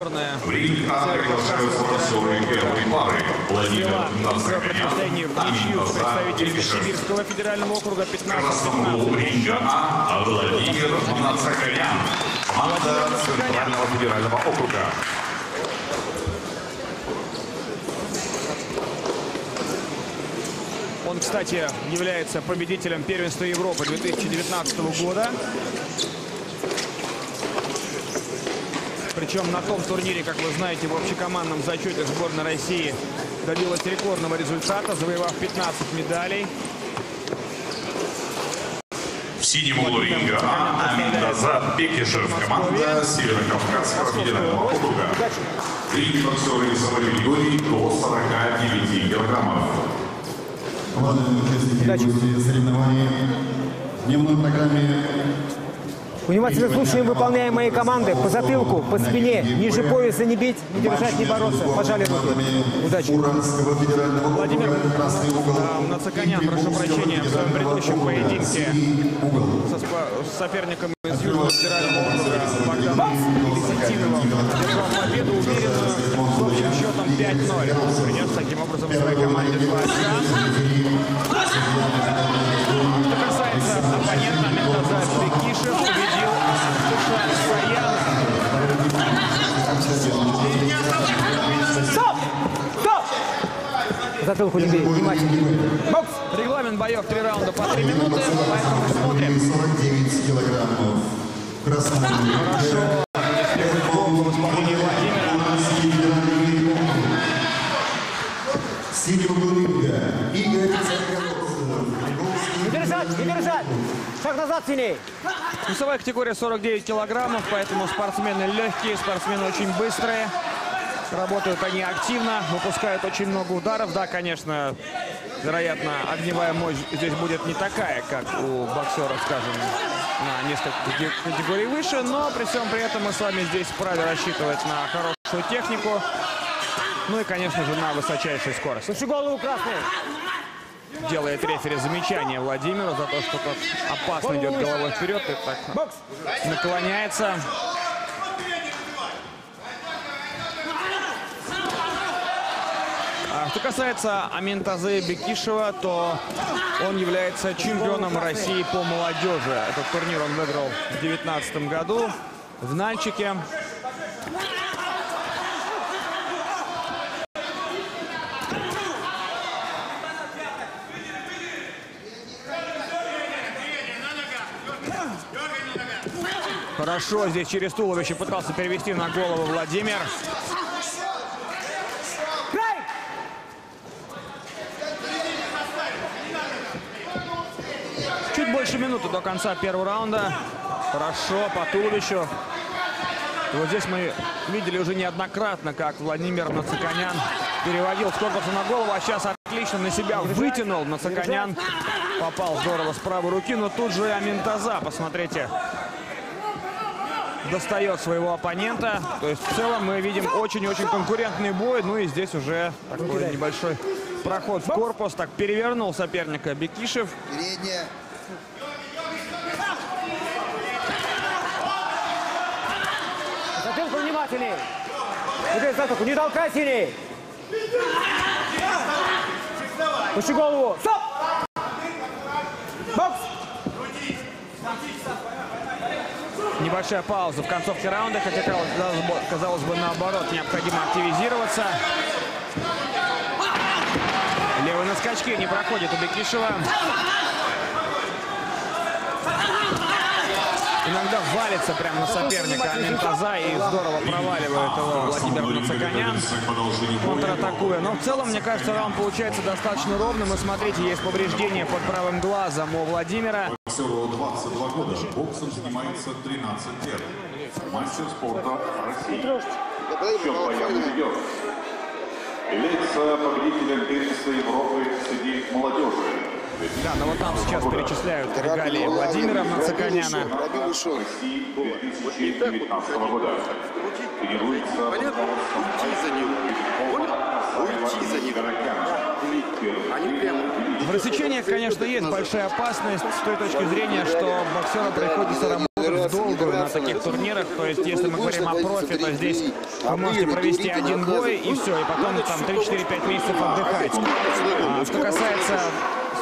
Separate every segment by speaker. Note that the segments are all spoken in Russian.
Speaker 1: В ринг приглашаются борцовые первой пары. Владимир
Speaker 2: вела в
Speaker 1: Нацаканян,
Speaker 2: противостоянии в ничью с представителями
Speaker 1: Бекишев.
Speaker 2: Сибирского федерального округа
Speaker 1: В красном углу
Speaker 2: 15-15.
Speaker 1: ринга А. Владимир Нацаканян. Команда Центрального федерального округа.
Speaker 2: Он, кстати, является победителем первенства Европы 2019 года. Причем на том турнире, как вы знаете, в общекомандном зачете сборная России добилась рекордного результата, завоевав 15 медалей.
Speaker 1: В синем углу ринга А. Аминдаза Бекишев. Команда Северо-Кавказского федерального округа. Ринг боксеры весовой категории до 49 килограммов.
Speaker 3: Уважаемые участники соревнований, в дневной программе
Speaker 4: Внимательно слушаем выполняем мои команды. По затылку, по спине, ниже пояса не бить, не держать, не бороться. Пожали руки. Удачи.
Speaker 2: Владимир а, Нацаканян, прошу прочения, в своем предыдущем поединке со соперником из Южного федерального округа Богданом Лиситиновым держал победу уверенную с общим счетом 5-0. Принес таким образом своей команде два очка. Оппонента Мендоза Бекишев, победил Душан Саяна.
Speaker 4: Стоп! Стоп! По затылку не бей. Внимательно. Бокс!
Speaker 2: Регламент боев три раунда по три минуты, поэтому смотрим.
Speaker 3: 49 килограммов. Углу
Speaker 2: Хорошо.
Speaker 4: Шаг назад сильней!
Speaker 2: Весовая категория 49 килограммов, поэтому спортсмены легкие, спортсмены очень быстрые. Работают они активно, выпускают очень много ударов. Да, конечно, вероятно, огневая мощь здесь будет не такая, как у боксеров, скажем, на несколько кате- категорий выше. Но при всем при этом мы с вами здесь вправе рассчитывать на хорошую технику. Ну и, конечно же, на высочайшую скорость.
Speaker 4: Слушай голову красный!
Speaker 2: Делает рефери замечание Владимиру за то, что тот опасно идет головой вперед и так наклоняется. А Что касается Аминтазы Бекишева, то он является чемпионом России по молодежи. Этот турнир он выиграл в 2019 году в Нальчике. Хорошо, здесь через туловище пытался перевести на голову Владимир. Чуть больше минуты до конца первого раунда. Хорошо, по туловищу. И вот здесь мы видели уже неоднократно, как Владимир Нацаканян переводил с корпуса на голову, а сейчас отлично на себя вытянул. Нацаканян попал здорово с правой руки, но тут же Аминтаза, посмотрите, достает своего оппонента. То есть в целом мы видим очень-очень конкурентный бой. Ну и здесь уже такой небольшой проход в корпус. Так перевернул соперника Бекишев.
Speaker 5: Передняя.
Speaker 4: Затылку внимательней! Держи затылку, не толкай сильней! Пуши голову! Стоп! Бокс!
Speaker 2: Небольшая пауза в концовке раунда, хотя казалось бы, казалось бы наоборот, необходимо активизироваться. Левый на скачке не проходит у Бекишева. Иногда валится прямо на соперника Аминтаза и здорово проваливает его Владимир Нацаканян, контратакуя. Но в целом, мне кажется, раунд получается достаточно ровным. И смотрите, есть повреждение под правым глазом у Владимира.
Speaker 1: Боксеру 22 года. Боксом занимается 13 лет. Мастер спорта России. Счет боям идет. Является победителем первенства Европы среди молодежи.
Speaker 2: Да, но вот там сейчас перечисляют регалии Владимира Нацаканяна.
Speaker 5: Пробил ушел.
Speaker 1: России 2019 года. Тренируется под
Speaker 6: Уйти за него. Уйти за него. Они прямо...
Speaker 2: В рассечениях, конечно, есть большая опасность с той точки зрения, что боксеру приходится работать в долгую на таких турнирах. То есть, если мы говорим о профи, то здесь вы можете провести один бой и все, и потом там 3-4-5 месяцев отдыхать. А, что касается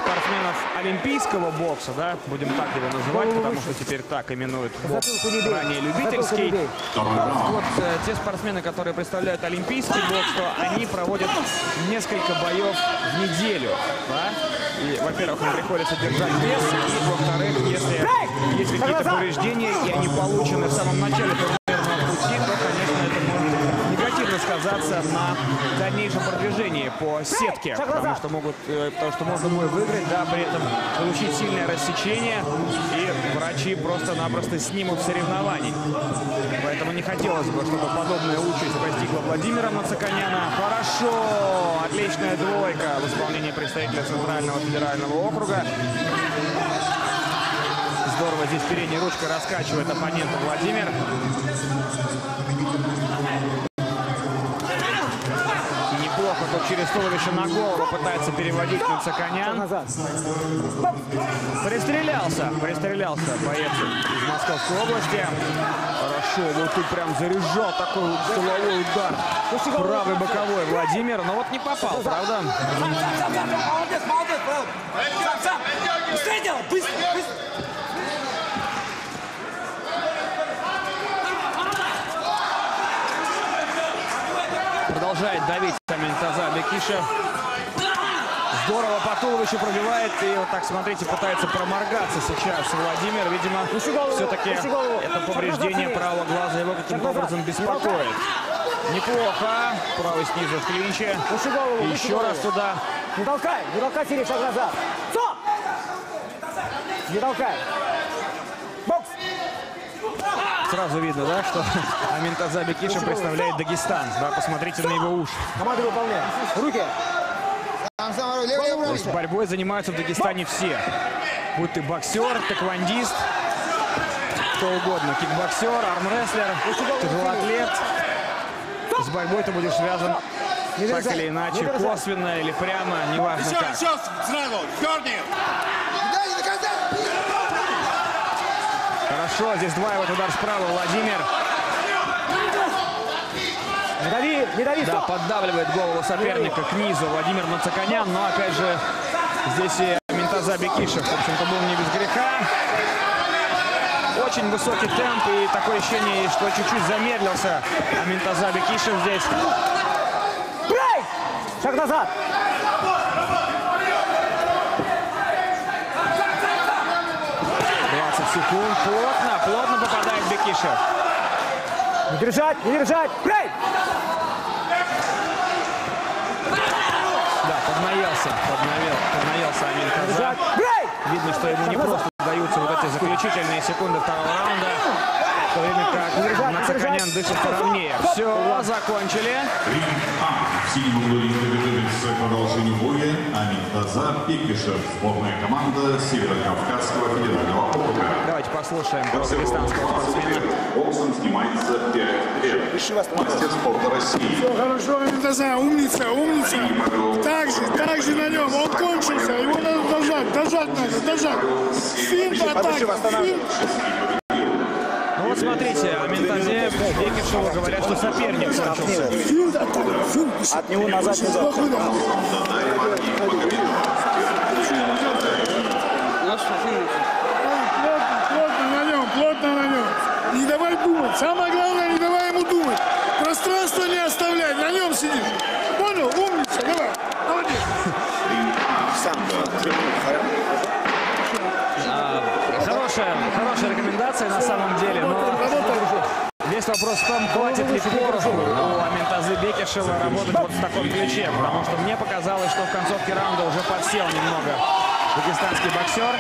Speaker 2: спортсменов олимпийского бокса, да, будем так его называть, потому что теперь так именуют бокс ранее любительский. Вот э, те спортсмены, которые представляют олимпийский бокс, то они проводят несколько боев в неделю. Да? И, во-первых, им приходится держать вес, и, во-вторых, если есть какие-то повреждения, и они получены в самом начале турнирного пути, то, конечно, сказаться на дальнейшем продвижении по сетке, потому что могут, э, потому что можно бой выиграть, да, при этом получить сильное рассечение, и врачи просто-напросто снимут соревнований. Поэтому не хотелось бы, чтобы подобная участь постигла Владимира Мацаканяна. Хорошо! Отличная двойка в исполнении представителя Центрального федерального округа. Здорово здесь передней ручкой раскачивает оппонента Владимир. И тут через туловище на голову пытается переводить Мацаканян. Пристрелялся, пристрелялся боец из Московской области. Хорошо, вот тут прям заряжал такой вот силовой удар. Правый боковой Владимир, но вот не попал, правда?
Speaker 5: Молодец, молодец, правда. Сам, делай, быстро, быстро.
Speaker 2: Продолжает давить Самин Таза Бекишев. Здорово по туловищу пробивает. И вот так, смотрите, пытается проморгаться сейчас Владимир. Видимо,
Speaker 4: голову,
Speaker 2: все-таки это повреждение правого глаза его каким-то
Speaker 4: назад.
Speaker 2: образом беспокоит. Неплохо. Правый снизу в клинче.
Speaker 4: Выше голову, выше
Speaker 2: Еще раз
Speaker 4: голову.
Speaker 2: туда.
Speaker 4: Не толкай, не толкай Сергей, шаг назад. Стоп! Не толкай.
Speaker 2: Сразу видно, да, что Аминтаза Бекишев представляет Дагестан. Да, посмотрите на его уши.
Speaker 4: Команда выполняет. Руки.
Speaker 2: То есть борьбой занимаются в Дагестане все. Будь ты боксер, тэквондист, кто угодно. Кикбоксер, армрестлер, тяжелоатлет. С борьбой ты будешь связан так или иначе, косвенно или прямо, неважно как.
Speaker 6: сразу, дерни.
Speaker 2: Хорошо, здесь дваивает удар справа Владимир.
Speaker 4: Не дави, не дави,
Speaker 2: Да, поддавливает голову соперника к низу Владимир Мацаканян. Но опять же, здесь и Ментаза Бекишев, в общем-то, был не без греха. Очень высокий темп и такое ощущение, что чуть-чуть замедлился Аминтаза Бекишев здесь.
Speaker 4: Брейк! Шаг назад.
Speaker 2: 20 секунд. Плотно, плотно попадает Бекишев.
Speaker 4: Не держать, не держать. Брейк!
Speaker 2: Да, поднаелся, поднаел, поднаелся.
Speaker 4: Держать. Брейк!
Speaker 2: Видно, что ему не просто даются вот эти заключительные секунды второго раунда. В то время как Мацаканян дышит поровнее. Все, закончили.
Speaker 1: К продолжению боя Амин Таза Пекишев. Сборная команда Северо-Кавказского федерального округа.
Speaker 2: Давайте послушаем дагестанского спортсмена.
Speaker 1: Боксом снимается 5 лет. Мастер спорта России.
Speaker 7: Все хорошо, Мендоза, умница, умница. Так же, так же на нем. Он кончился, его надо дожать, дожать надо, дожать. Финт, атака, финт.
Speaker 2: Вот смотрите, о Ментазе Бекишеву говорят, что соперник кончился.
Speaker 7: От него назад не Плотно, плотно на нем, плотно на нем. Не давай думать. Самое главное, не давай ему думать. Пространство не оставляй, на нем сидишь.
Speaker 2: Вопрос в том, хватит ли пороху у Аминтазы Бекишева работать вот в таком ключе, потому что мне показалось, что в концовке раунда уже подсел немного дагестанский боксер.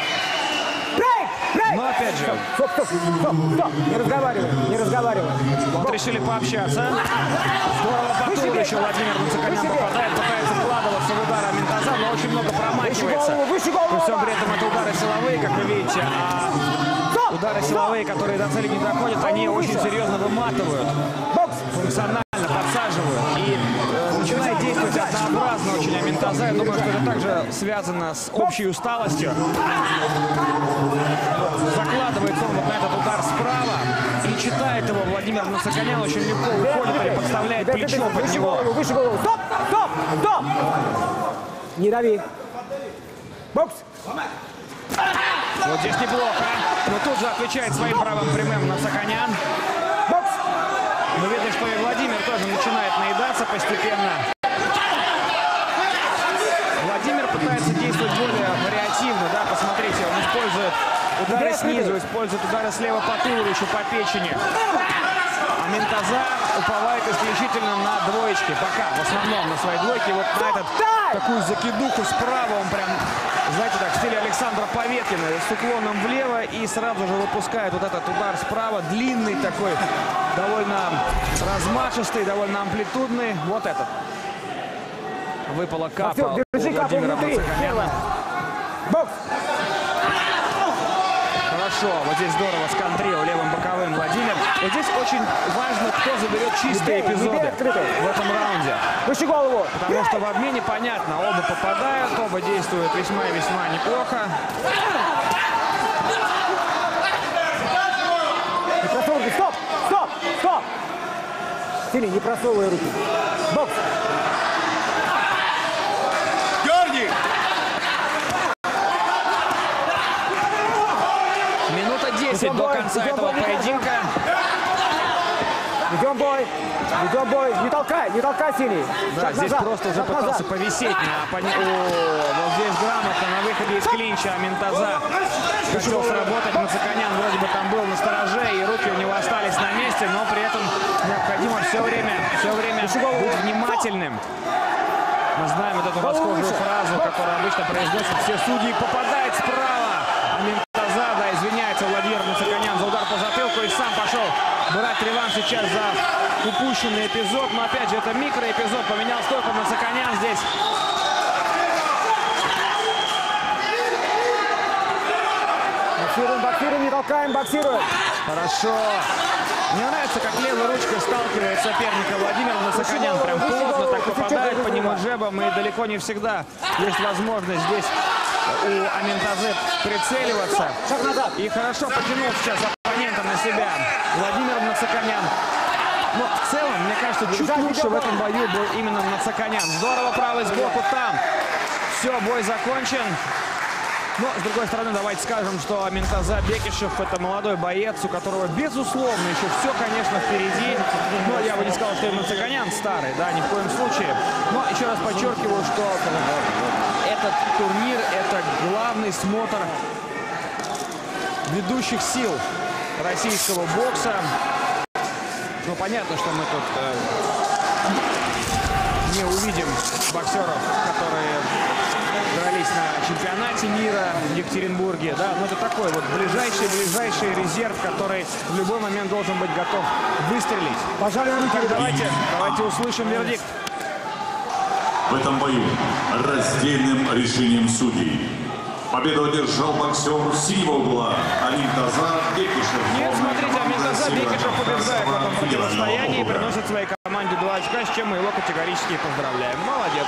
Speaker 2: Опять же,
Speaker 4: Стоп, стоп, стоп, стоп. Не разговаривай, не разговаривай.
Speaker 2: вот решили пообщаться. Здорово по туловищу Владимир Муцаканян попадает, пытается вкладываться в удар Аминтаза, но очень много
Speaker 4: Выше
Speaker 2: промахивается.
Speaker 4: голову, выше
Speaker 2: При
Speaker 4: голову.
Speaker 2: всем при этом это удары силовые, как вы видите, а удары силовые, которые до цели не доходят, они очень серьезно выматывают,
Speaker 4: Бокс!
Speaker 2: Аминтаза, я думаю, что это также связано с общей усталостью. Закладывается он вот на этот удар справа и читает его Владимир Насаканян очень легко уходит или подставляет плечо под него.
Speaker 4: выше голову. Стоп, стоп, стоп. Не дави. Бокс.
Speaker 2: Вот здесь неплохо. Но тут же отвечает своим правым прямым Насаканян.
Speaker 4: Бокс.
Speaker 2: Но видно, что и Владимир тоже начинает наедаться постепенно. Владимир действовать более вариативно, да, посмотрите, он использует удары снизу, использует удары слева по туловищу, по печени. А Ментаза уповает исключительно на двоечки, пока в основном на своей двойке. Вот на этот, такую закидуху справа он прям, знаете, так, в стиле Александра Поветкина, с уклоном влево и сразу же выпускает вот этот удар справа, длинный такой, довольно размашистый, довольно амплитудный. Вот этот. Выпала капа
Speaker 4: Артем,
Speaker 2: у
Speaker 4: держи капу
Speaker 2: Владимира
Speaker 4: внутри. Бокс.
Speaker 2: Хорошо, вот здесь здорово сконтрил левым боковым Владимир. Вот здесь очень важно, кто заберет чистые
Speaker 4: бей,
Speaker 2: эпизоды в этом раунде.
Speaker 4: Выше голову.
Speaker 2: Потому что в обмене понятно, оба попадают, оба действуют весьма и весьма неплохо.
Speaker 4: Не просовывай руки. Стоп, стоп, стоп. Синий, не просовывай руки. Бокс.
Speaker 2: 10 до конца этого поединка.
Speaker 4: Ведем бой. Ведем бой. Не толкай, не толкай, синий.
Speaker 2: Да,
Speaker 4: Шаг
Speaker 2: здесь
Speaker 4: назад,
Speaker 2: просто уже пытался
Speaker 4: назад.
Speaker 2: повисеть на оппоне- О, вот здесь грамотно на выходе из клинча Ментаза хотел сработать. Нацаканян вроде бы там был на стороже, и руки у него остались на месте, но при этом необходимо все время, все время быть внимательным. Мы знаем вот эту
Speaker 4: выше.
Speaker 2: фразу, которую обычно произносят все судьи. Попадает справа. А Ментаза, да, извиняется Владимир Нацаканян за удар по затылку и сам пошел брать реванш сейчас за упущенный эпизод. Но опять же, это микроэпизод. Поменял стойку Нацаканян здесь.
Speaker 4: Боксируем, боксируем, не толкаем, боксируем.
Speaker 2: Хорошо. Мне нравится, как левой ручкой сталкивает соперника Владимир Насаканян. Прям плотно так попадает по нему джебом. И далеко не всегда есть возможность здесь у Аминтазы прицеливаться. И хорошо потянул сейчас оппонента на себя. Владимир Нацаканян. Но в целом, мне кажется, чуть
Speaker 4: Бежать,
Speaker 2: лучше в этом бою был именно Нацаканян. Здорово правый сбоку там. Все, бой закончен. Но, с другой стороны, давайте скажем, что Аминтаза Бекишев – это молодой боец, у которого, безусловно, еще все, конечно, впереди. Но я бы не сказал, что именно Цыганян старый, да, ни в коем случае. Но еще раз подчеркиваю, что этот турнир – это главный смотр ведущих сил российского бокса. Ну, понятно, что мы тут э, не увидим боксеров, которые дрались на чемпионате мира в Екатеринбурге, да, но это такой вот ближайший-ближайший резерв, который в любой момент должен быть готов выстрелить.
Speaker 4: Пожали руки.
Speaker 2: Давайте, давайте услышим вердикт.
Speaker 1: В этом бою раздельным решением судей победу одержал боксер синего угла Алинтаза Бекишев.
Speaker 2: Нет, смотрите, Аминтаза Бекишев побеждает в этом противостоянии и приносит своей команде два очка, с чем мы его категорически поздравляем. Молодец.